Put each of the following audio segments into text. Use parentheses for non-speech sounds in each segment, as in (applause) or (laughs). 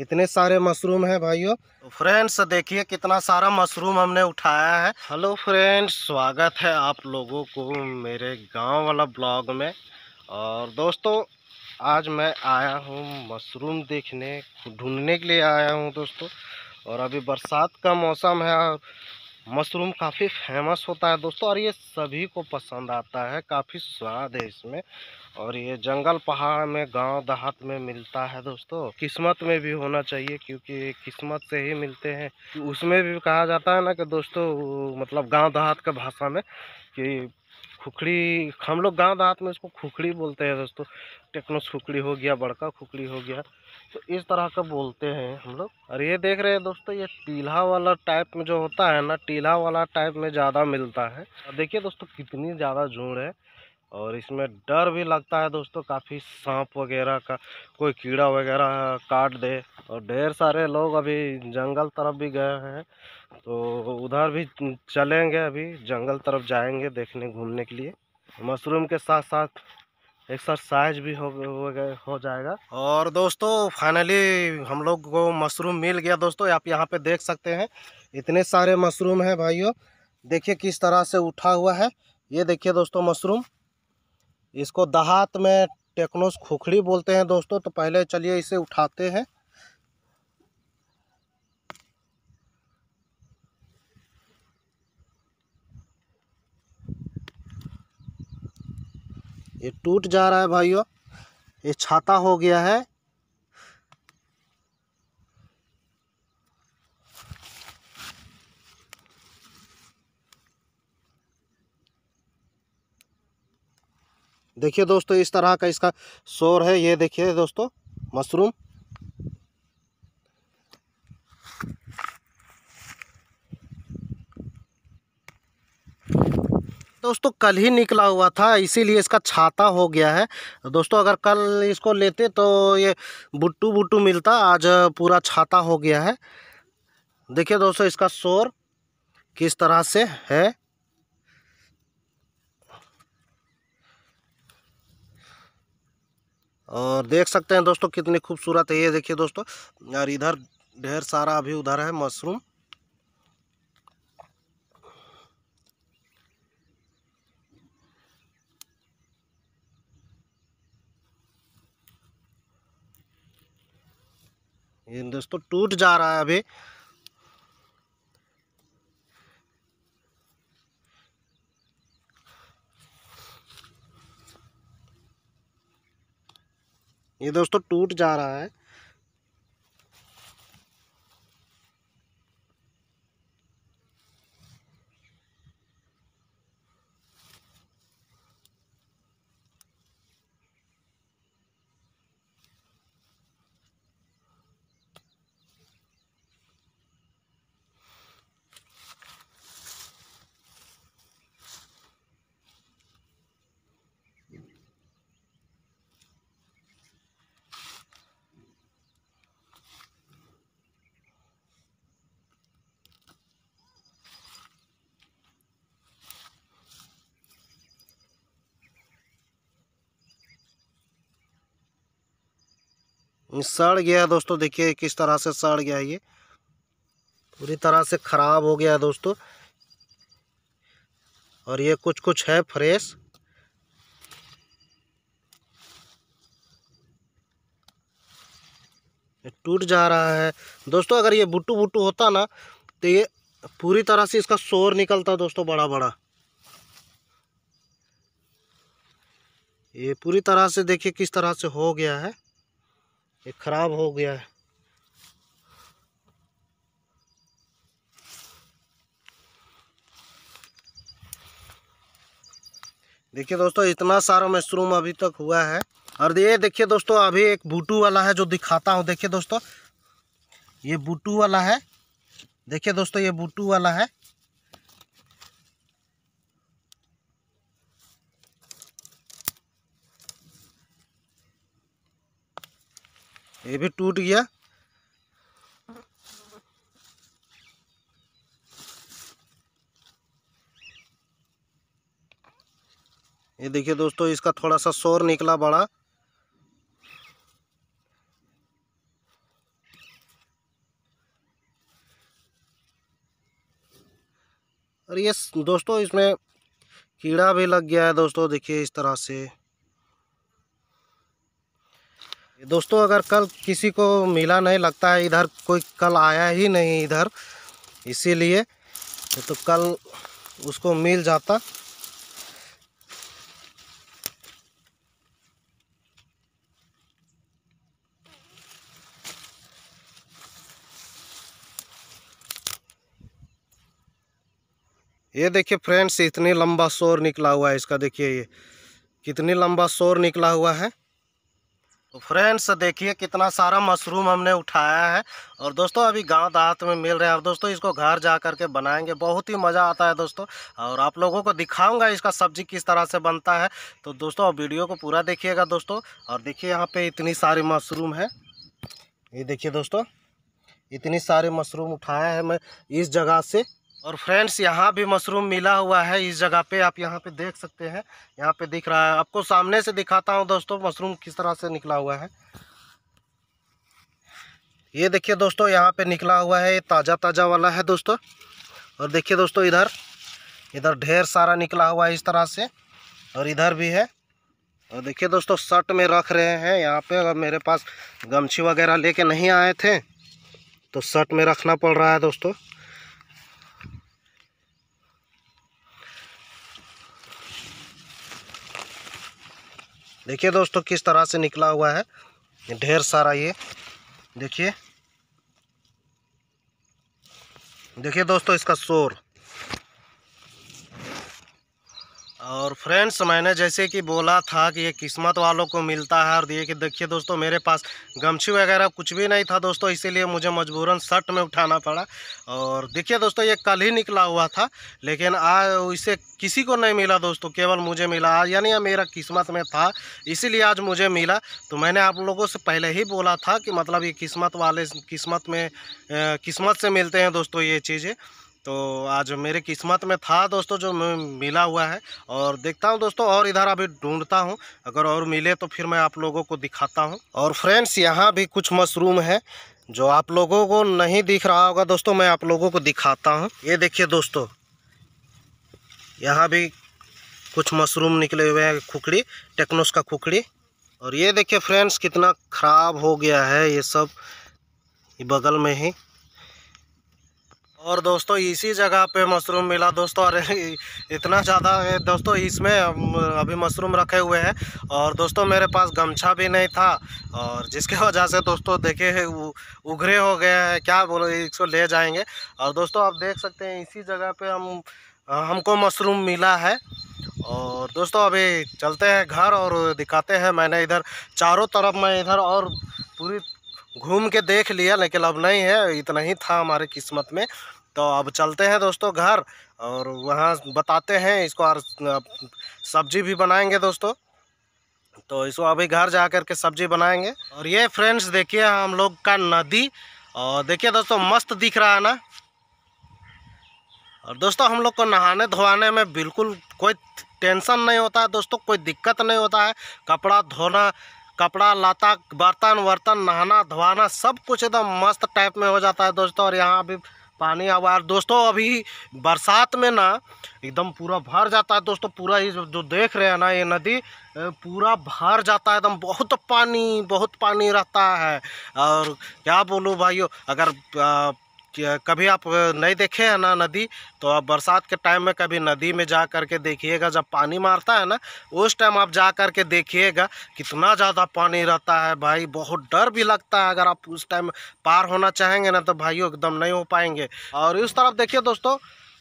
इतने सारे मशरूम हैं भाइयों। तो फ्रेंड्स देखिए कितना सारा मशरूम हमने उठाया है। हेलो फ्रेंड्स स्वागत है आप लोगों को मेरे गाँव वाला ब्लॉग में। और दोस्तों, आज मैं आया हूँ मशरूम देखने, ढूँढने के लिए आया हूँ दोस्तों। और अभी बरसात का मौसम है और मशरूम काफ़ी फ़ेमस होता है दोस्तों। और ये सभी को पसंद आता है, काफ़ी स्वाद है इसमें। और ये जंगल पहाड़ में, गाँव देहात में मिलता है दोस्तों। किस्मत में भी होना चाहिए, क्योंकि किस्मत से ही मिलते हैं। उसमें भी कहा जाता है ना कि दोस्तों मतलब गाँव देहात का भाषा में कि खुखड़ी, हम लोग गाँव देहात में इसको खुखड़ी बोलते हैं दोस्तों। टेक्नोस खुखड़ी हो गया, बड़का खुखड़ी हो गया। तो इस तरह का बोलते हैं हम लोग। और ये देख रहे हैं दोस्तों, ये टीला वाला टाइप में जो होता है ना, टीला वाला टाइप में ज़्यादा मिलता है। देखिए दोस्तों, कितनी ज़्यादा झूठ है। और इसमें डर भी लगता है दोस्तों काफ़ी सांप वगैरह का कोई कीड़ा वगैरह काट दे। और ढेर सारे लोग अभी जंगल तरफ़ भी गए हैं तो उधर भी चलेंगे अभी जंगल तरफ़ जाएँगे देखने घूमने के लिए। मशरूम के साथ साथ एक्सरसाइज भी हो हो, हो जाएगा। और दोस्तों फाइनली हम लोग को मशरूम मिल गया दोस्तों आप यहाँ पे देख सकते हैं। इतने सारे मशरूम हैं भाइयों देखिए किस तरह से उठा हुआ है। ये देखिए दोस्तों मशरूम। इसको दहात में टेक्नोस खोखड़ी बोलते हैं दोस्तों तो पहले चलिए इसे उठाते हैं। ये टूट जा रहा है भाइयों, ये छाता हो गया है। देखिए दोस्तों, इस तरह का इसका शोर है। ये देखिए दोस्तों, मशरूम। दोस्तों, कल ही निकला हुआ था, इसीलिए इसका छाता हो गया है। दोस्तों, अगर कल इसको लेते तो ये बुट्टू बुट्टू मिलता, आज पूरा छाता हो गया है। देखिए दोस्तों, इसका शोर किस तरह से है। और देख सकते हैं दोस्तों कितनी खूबसूरत है ये देखिए दोस्तों। और इधर ढेर सारा अभी उधर है मशरूम। ये दोस्तों टूट जा रहा है अभी। ये दोस्तों टूट जा रहा है। सड़ गया दोस्तों, देखिए किस तरह से सड़ गया ये। पूरी तरह से ख़राब हो गया दोस्तों। और ये कुछ कुछ है फ्रेश। टूट जा रहा है। दोस्तों, अगर ये बुट्टू बुट्टू होता ना तो ये पूरी तरह से इसका शोर निकलता दोस्तों बड़ा बड़ा ये पूरी तरह से देखिए किस तरह से हो गया है। ये ख़राब हो गया है। देखिए दोस्तों, इतना सारा मशरूम अभी तक हुआ है। और ये देखिए दोस्तों, अभी एक बूटू वाला है जो दिखाता हूँ। देखिए दोस्तों, ये बूटू वाला है। देखिए दोस्तों, ये बूटू वाला है। ये भी टूट गया। ये देखिए दोस्तों, इसका थोड़ा सा शोर निकला बड़ा। और ये दोस्तों, इसमें कीड़ा भी लग गया है दोस्तों, देखिए इस तरह से। दोस्तों, अगर कल किसी को मिला नहीं, लगता है इधर कोई कल आया ही नहीं इधर, इसीलिए तो कल उसको मिल जाता। ये देखिए फ्रेंड्स, इतनी लंबा शोर निकला हुआ है इसका। देखिए ये, कितनी लंबा शोर निकला हुआ है। तो फ्रेंड्स देखिए कितना सारा मशरूम हमने उठाया है। और दोस्तों, अभी गाँव देहात में मिल रहे हैं। और दोस्तों, इसको घर जा कर के बनाएँगे। बहुत ही मज़ा आता है दोस्तों। और आप लोगों को दिखाऊँगा इसका सब्ज़ी किस तरह से बनता है। तो दोस्तों वीडियो को पूरा देखिएगा दोस्तों। और देखिए यहाँ पे इतनी सारी मशरूम है। ये देखिए दोस्तों, इतनी सारी मशरूम उठाया है मैं इस जगह से। और फ्रेंड्स यहाँ भी मशरूम मिला हुआ है इस जगह पे, आप यहाँ पे देख सकते हैं। यहाँ पे दिख रहा है, आपको सामने से दिखाता हूँ दोस्तों मशरूम किस तरह से निकला हुआ है। ये देखिए दोस्तों, यहाँ पे निकला हुआ है, ये ताज़ा ताज़ा वाला है दोस्तों। और देखिए दोस्तों, इधर इधर ढेर सारा निकला हुआ है इस तरह से, और इधर भी है। और देखिए दोस्तों, शर्ट में रख रहे हैं, यहाँ पे अगर मेरे पास गमछी वगैरह लेके नहीं आए थे तो शर्ट में रखना पड़ रहा है दोस्तों। देखिए दोस्तों, किस तरह से निकला हुआ है। ढेर सारा ये, देखिए। देखिए दोस्तों, इसका शोर। और फ्रेंड्स मैंने जैसे कि बोला था कि ये किस्मत वालों को मिलता है और ये कि देखिए दोस्तों, मेरे पास गमछी वगैरह कुछ भी नहीं था दोस्तों, इसीलिए मुझे मजबूरन शर्ट में उठाना पड़ा। और देखिए दोस्तों, ये कल ही निकला हुआ था, लेकिन आज इसे किसी को नहीं मिला दोस्तों, केवल मुझे मिला। यानी मेरा किस्मत में था, इसीलिए आज मुझे मिला। तो मैंने आप लोगों से पहले ही बोला था कि मतलब ये किस्मत वाले, किस्मत में किस्मत से मिलते हैं दोस्तों ये चीज़ें। तो आज मेरे किस्मत में था दोस्तों, जो मिला हुआ है। और देखता हूँ दोस्तों, और इधर अभी ढूंढता हूँ। अगर और मिले तो फिर मैं आप लोगों को दिखाता हूँ। और फ्रेंड्स यहाँ भी कुछ मशरूम है, जो आप लोगों को नहीं दिख रहा होगा दोस्तों, मैं आप लोगों को दिखाता हूँ। ये देखिए दोस्तों, यहाँ भी कुछ मशरूम निकले हुए हैं, खुकड़ी टेक्नोस का खुकड़ी। और ये देखिए फ्रेंड्स कितना ख़राब हो गया है ये सब बगल में ही। और दोस्तों इसी जगह पे मशरूम मिला। दोस्तों, अरे, इतना ज़्यादा है। दोस्तों, इसमें अभी मशरूम रखे हुए हैं। और दोस्तों, मेरे पास गमछा भी नहीं था। और जिसके (laughs) वजह से दोस्तों देखे उघरे हो गए हैं। क्या बोलो, इसको ले जाएँगे। और दोस्तों, आप देख सकते हैं, इसी जगह पे हम हमको मशरूम मिला है। और दोस्तों, अभी चलते हैं घर और दिखाते हैं। मैंने इधर, चारों तरफ़ मैं इधर और पूरी घूम के देख लिया, लेकिन अब नहीं है, इतना ही था हमारे किस्मत में। तो अब चलते हैं दोस्तों घर, और वहाँ बताते हैं इसको, और सब्ज़ी भी बनाएँगे दोस्तों। तो इसको अभी घर जा कर के सब्ज़ी बनाएँगे। और ये फ्रेंड्स, देखिए हम लोग का नदी, और देखिए दोस्तों मस्त दिख रहा है ना। और दोस्तों हम लोग को नहाने धोने में बिल्कुल कोई टेंशन नहीं होता है दोस्तों कोई दिक्कत नहीं होता है। कपड़ा धोना कपड़ा, लाता, बर्तन, वर्तन, नहाना धोना सब कुछ एकदम मस्त टाइप में हो जाता है दोस्तों। और यहाँ अभी पानी आवा दोस्तों, अभी बरसात में ना एकदम पूरा भर जाता है दोस्तों। पूरा ये जो देख रहे हैं ना ये नदी पूरा भर जाता है एकदम। बहुत पानी बहुत पानी रहता है। और क्या बोलूँ भाइयों, अगर कभी आप नहीं देखे हैं ना नदी तो आप बरसात के टाइम में कभी नदी में जा कर के देखिएगा, जब पानी मारता है ना, उस टाइम आप जा कर के देखिएगा, कितना ज़्यादा पानी रहता है भाई, बहुत डर भी लगता है, अगर आप उस टाइम पार होना चाहेंगे ना तो भाइयों एकदम नहीं हो पाएँगे। और इस तरफ़ देखिए दोस्तों,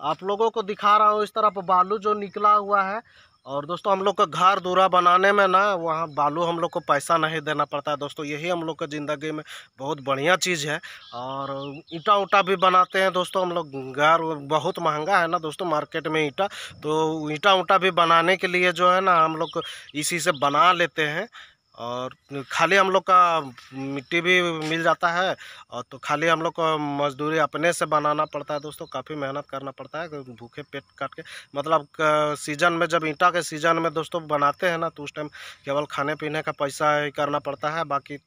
आप लोगों को दिखा रहा हूँ, इस तरफ़ बालू जो निकला हुआ है और दोस्तों, हम लोग का घर दूरा बनाने में ना, वहाँ बालू हम लोग को पैसा नहीं देना पड़ता है दोस्तों। यही हम लोग का ज़िंदगी में बहुत बढ़िया चीज़ है। और ईंटा उटा भी बनाते हैं दोस्तों हम लोग। घर बहुत महँगा है ना दोस्तों, मार्केट में ईंटा। तो ईंटा उटा भी बनाने के लिए जो है ना, हम लोग इसी से बना लेते हैं। और खाली हम लोग का मिट्टी भी मिल जाता है, और तो खाली हम लोग को मजदूरी अपने से बनाना पड़ता है दोस्तों, काफ़ी मेहनत करना पड़ता है, भूखे पेट काट के। मतलब सीज़न में जब ईंटा के सीज़न में दोस्तों बनाते हैं ना तो उस टाइम केवल खाने पीने का पैसा ही करना पड़ता है, बाकी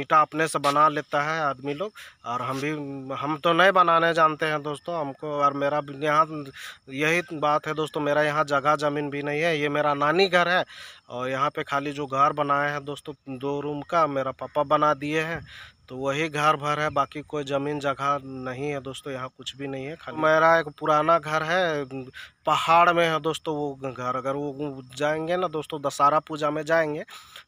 ईटा अपने से बना लेता है आदमी लोग। और हम भी, हम तो नहीं बनाने जानते हैं दोस्तों, हमको और मेरा यहाँ, यही बात है दोस्तों, मेरा यहाँ जगह ज़मीन भी नहीं है, ये मेरा नानी घर है। और यहाँ पे खाली जो घर बनाए हैं दोस्तों, दो रूम का, मेरा पापा बना दिए हैं तो वही घर भर है, बाकी कोई ज़मीन जगह नहीं है दोस्तों, यहाँ कुछ भी नहीं है खाली। मेरा एक पुराना घर है पहाड़ में है दोस्तों वो घर, अगर वो जाएँगे ना दोस्तों दशहरा पूजा में जाएँगे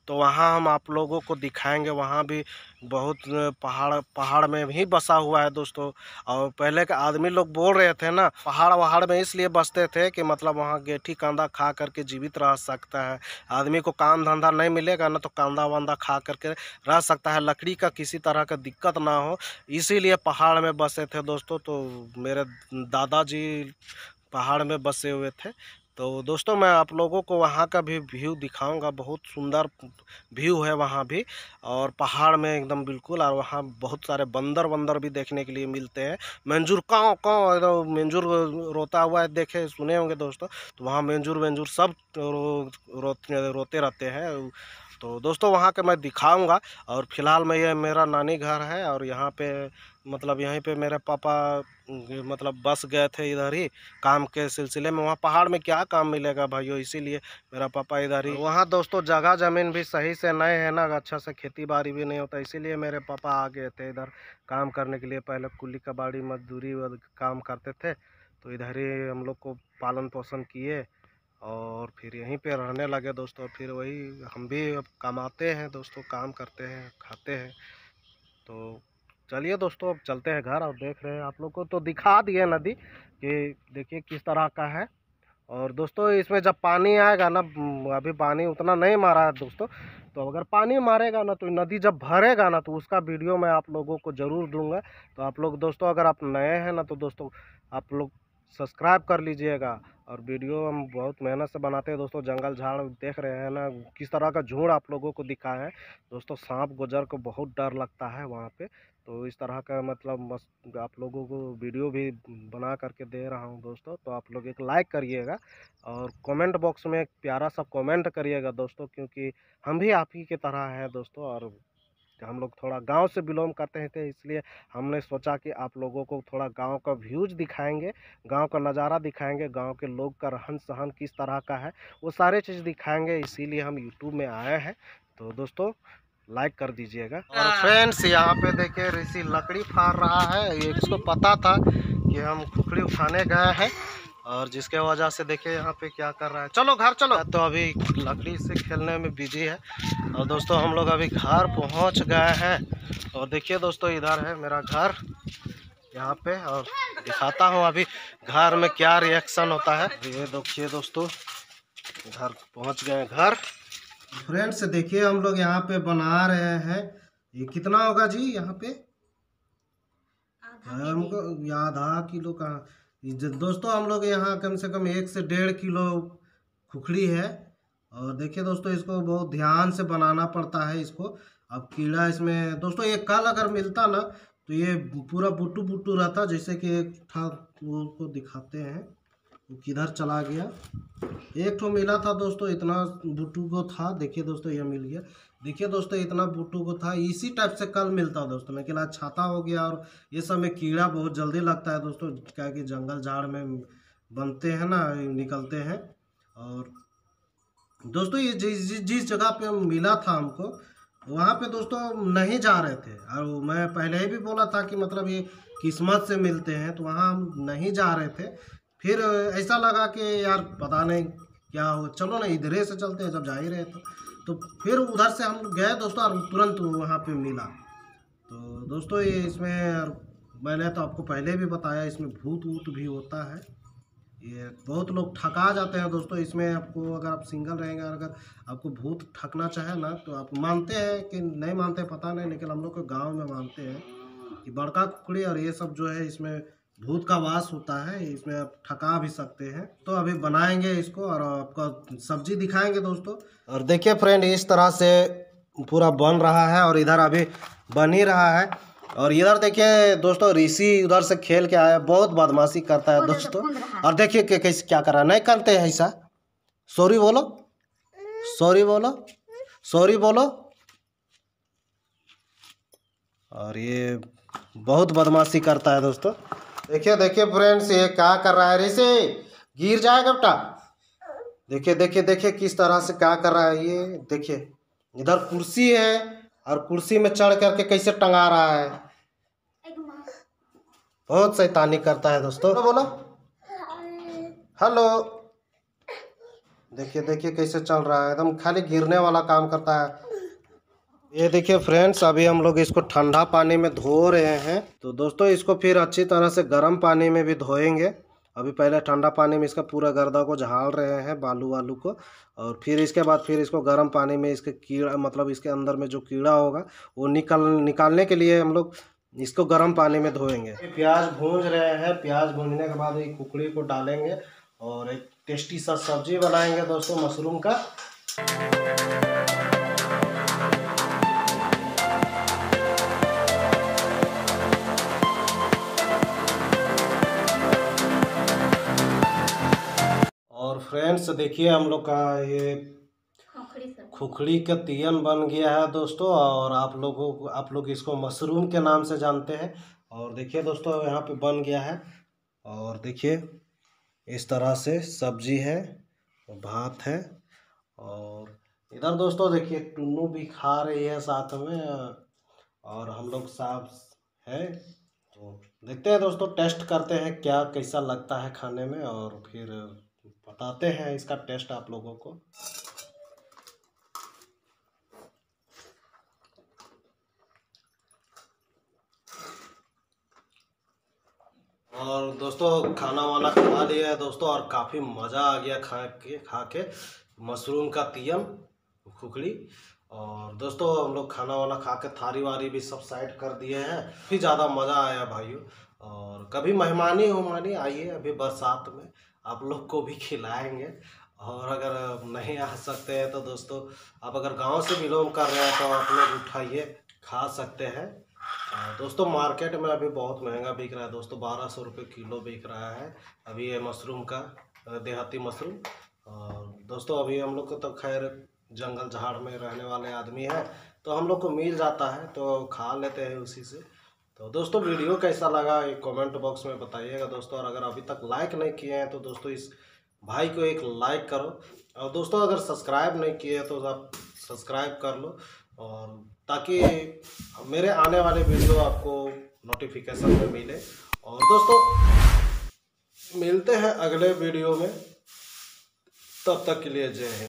तो वहाँ हम आप लोगों को दिखाएँगे, वहाँ भी बहुत पहाड़ पहाड़ में भी बसा हुआ है दोस्तों। और पहले के आदमी लोग बोल रहे थे ना, पहाड़ वहाड़ में इसलिए बसते थे कि मतलब वहाँ गेठी कांदा खा करके जीवित रह सकता है। आदमी को काम धंधा नहीं मिलेगा ना तो कांदा वांदा खा करके रह सकता है। लकड़ी का किसी तरह का दिक्कत ना हो, इसीलिए पहाड़ में बसे थे दोस्तों। तो मेरे दादाजी पहाड़ में बसे हुए थे। तो दोस्तों मैं आप लोगों को वहाँ का भी व्यू दिखाऊँगा। बहुत सुंदर व्यू है वहाँ भी और पहाड़ में एकदम बिल्कुल और वहाँ बहुत सारे बंदर वंदर भी देखने के लिए मिलते हैं। मंजूर काँ काँ एकदम मंजूर रोता हुआ है देखे सुने होंगे दोस्तों। तो वहाँ मंजूर वंजूर सब रो, रो, रोते रहते हैं। तो दोस्तों वहाँ के मैं दिखाऊँगा और फ़िलहाल मैं ये मेरा नानी घर है और यहाँ पे मतलब यहीं पे मेरे पापा मतलब बस गए थे इधर ही, काम के सिलसिले में। वहाँ पहाड़ में क्या काम मिलेगा भाइयों? इसीलिए मेरा पापा इधर ही। वहाँ दोस्तों जगह ज़मीन भी सही से नहीं है ना अच्छा से खेती बाड़ी भी नहीं होता, इसीलिए मेरे पापा आ गए थे इधर काम करने के लिए। पहले कुली कबाड़ी, मजदूरी काम करते थे तो इधर ही हम लोग को पालन पोषण किए और फिर यहीं पे रहने लगे दोस्तों। फिर वही हम भी अब कमाते हैं दोस्तों, काम करते हैं, खाते हैं तो चलिए दोस्तों, अब चलते हैं घर और देख रहे हैं आप लोग को। तो दिखा दिए नदी कि देखिए किस तरह का है। और दोस्तों, इसमें जब पानी आएगा ना अभी पानी उतना नहीं मारा है दोस्तों तो अगर पानी मारेगा ना तो नदी जब भरेगा ना तो उसका वीडियो मैं आप लोगों को ज़रूर दूँगा। तो आप लोग दोस्तों, अगर आप नए हैं ना तो दोस्तों, आप लोग सब्सक्राइब कर लीजिएगा। और वीडियो हम बहुत मेहनत से बनाते हैं दोस्तों, जंगल झाड़ देख रहे हैं ना, किस तरह का झूठ आप लोगों को दिखा है। दोस्तों, सांप गुजर को बहुत डर लगता है वहाँ पे तो इस तरह का मतलब आप लोगों को वीडियो भी बना करके दे रहा हूँ दोस्तों तो आप लोग एक लाइक करिएगा और कमेंट बॉक्स में एक प्यारा सा कमेंट करिएगा दोस्तों, क्योंकि हम भी आप ही की तरह हैं दोस्तों और हम लोग थोड़ा गाँव से बिलोंग करते हैं तो इसलिए हमने सोचा कि आप लोगों को थोड़ा गाँव का व्यूज़ दिखाएँगे गाँव का नज़ारा दिखाएँगे गाँव के लोग का रहन सहन किस तरह का है वो सारे चीज़ दिखाएँगे इसीलिए हम यूट्यूब में आए हैं। तो दोस्तों लाइक कर दीजिएगा। और फ्रेंड्स यहाँ पे देखिए ऋषि लकड़ी फाड़ रहा है ये इसको पता था कि हम खुखड़ी उठाने गए हैं। और जिसके वजह से देखिए यहाँ पे क्या कर रहा है। चलो घर चलो। तो अभी लकड़ी से खेलने में बिज़ी है। और दोस्तों हम लोग अभी घर पहुँच गए हैं। और देखिए दोस्तों इधर है मेरा घर यहाँ पे। और दिखाता हूँ अभी घर में क्या रिएक्शन होता है। ये देखिए दोस्तों घर पहुँच गए घर। फ्रेंड्स देखिए हम लोग यहाँ पे बना रहे हैं। ये कितना होगा जी यहाँ पे? हमको आधा किलो का दोस्तों हम लोग यहाँ कम से कम एक से डेढ़ किलो खुखड़ी है। और देखिए दोस्तों, इसको बहुत ध्यान से बनाना पड़ता है इसको। अब कीड़ा इसमें, दोस्तों ये कल अगर मिलता ना तो ये पूरा बुट्टू बुट्टू रहता, जैसे कि एक था, वो दिखाते हैं। वो किधर चला गया? एक तो मिला था दोस्तों, इतना बुट्टू को था। देखिए दोस्तों यह मिल गया। देखिए दोस्तों, इतना बुट्टू को था, इसी टाइप से कल मिलता है दोस्तों। लेकिन आज छाता हो गया और ये सब में कीड़ा बहुत जल्दी लगता है दोस्तों। क्या कि जंगल झाड़ में बनते हैं ना, निकलते हैं। और दोस्तों, ये जिस जिस जगह पे मिला था हमको, वहाँ पे दोस्तों नहीं जा रहे थे। और मैं पहले ही भी बोला था कि मतलब ये किस्मत से मिलते हैं तो वहाँ हम नहीं जा रहे थे। फिर ऐसा लगा कि यार पता नहीं क्या हो, चलो ना, इधर से चलते हैं, जब जा ही रहे थे तो फिर उधर से हम गए दोस्तों और तुरंत वहाँ पे मिला। तो दोस्तों ये इसमें मैंने तो आपको पहले भी बताया इसमें भूत वूत भी होता है। ये बहुत लोग ठका जाते हैं दोस्तों इसमें आपको अगर आप सिंगल रहेंगे और अगर आपको भूत ठकना चाहे ना तो आप मानते हैं कि नहीं मानते पता नहीं, लेकिन हम लोग को गाँव में मानते हैं कि बड़का कुकड़ी और ये सब जो है इसमें भूत का वास होता है इसमें आप ठका भी सकते हैं। तो अभी बनाएँगे इसको और आपका सब्ज़ी दिखाएँगे दोस्तों। और देखिए फ्रेंड इस तरह से पूरा बन रहा है और इधर अभी बन ही रहा है। और इधर देखिए दोस्तों ऋषि उधर से खेल के आया बहुत बदमाशी करता है दोस्तों। और देखिए कैसे क्या कर रहा है नहीं करते हैं ऐसा। सॉरी बोलो। सॉरी बोलो। सॉरी बोलो। और ये बहुत बदमाशी करता है दोस्तों। देखिए देखिए फ्रेंड्स ये क्या कर रहा है? ऋषि गिर जाएगा बेटा देखिए देखिए देखिए किस तरह से क्या कर रहा है ये। देखिए इधर कुर्सी है और कुर्सी में चढ़ करके कैसे टंगा रहा है। बहुत शैतानी करता है दोस्तों। बोलो। हेलो। देखिए देखिए कैसे चल रहा है। एकदम खाली गिरने वाला काम करता है। ये देखिए फ्रेंड्स, अभी हम लोग इसको ठंडा पानी में धो रहे हैं। तो दोस्तों, इसको फिर अच्छी तरह से गर्म पानी में भी धोएँगे। अभी पहले ठंडा पानी में इसका पूरा गर्दा को झाड़ रहे हैं, बालू वालू को। और फिर इसके बाद फिर इसको गर्म पानी में इसके कीड़ा मतलब इसके अंदर में जो कीड़ा होगा, वो निकल, निकालने के लिए हम लोग इसको गर्म पानी में धोएँगे। प्याज भूंज रहे हैं। प्याज भूंजने के बाद ये कुकड़ी को डालेंगे और एक टेस्टी सा सब्ज़ी बनाएँगे दोस्तों, मशरूम का। फ्रेंड्स देखिए हम लोग का ये खुखड़ी का तियन बन गया है दोस्तों और आप लोगों को आप लोग इसको मशरूम के नाम से जानते हैं। और देखिए दोस्तों यहाँ पे बन गया है। और देखिए इस तरह से सब्ज़ी है भात है। और इधर दोस्तों देखिए टुन्नू भी खा रही है साथ में और हम लोग साफ़ है। तो देखते हैं दोस्तों टेस्ट करते हैं क्या कैसा लगता है खाने में और फिर बताते हैं इसका टेस्ट आप लोगों को। और दोस्तों, खाना वाना खा लिया है दोस्तों, और काफ़ी मज़ा आ गया खा के खा के। मशरूम का तियम खुखड़ी और दोस्तों, हम लोग खाना वाना खा के थारी वारी भी सब साइड कर दिए हैं। फिर ज़्यादा मज़ा आया भाइयों। और कभी मेहमानी उमानी आइए अभी बरसात में। आप लोग को भी खिलाएँगे। और अगर नहीं आ सकते हैं तो दोस्तों, आप अगर गाँव से बिलोंग कर रहे हैं तो आप लोग उठाइए, खा सकते हैं। दोस्तों, मार्केट में अभी बहुत महँगा बिक रहा है। दोस्तों, बारह सौ रुपये किलो बिक रहा है। अभी ये मशरूम का देहाती मशरूम। और दोस्तों, अभी हम लोग को तो खैर जंगल झाड़ में रहने वाले आदमी हैं तो हम लोग को मिल जाता है तो खा लेते हैं उसी से। तो दोस्तों, वीडियो कैसा लगा एक कमेंट बॉक्स में बताइएगा दोस्तों। और अगर अभी तक लाइक नहीं किए हैं तो दोस्तों, इस भाई को एक लाइक करो। और दोस्तों, अगर सब्सक्राइब नहीं किए तो आप सब्सक्राइब कर लो। और ताकि मेरे आने वाले वीडियो आपको नोटिफिकेशन में मिले। और दोस्तों, मिलते हैं अगले वीडियो में। तब तक के लिए जय हिंद।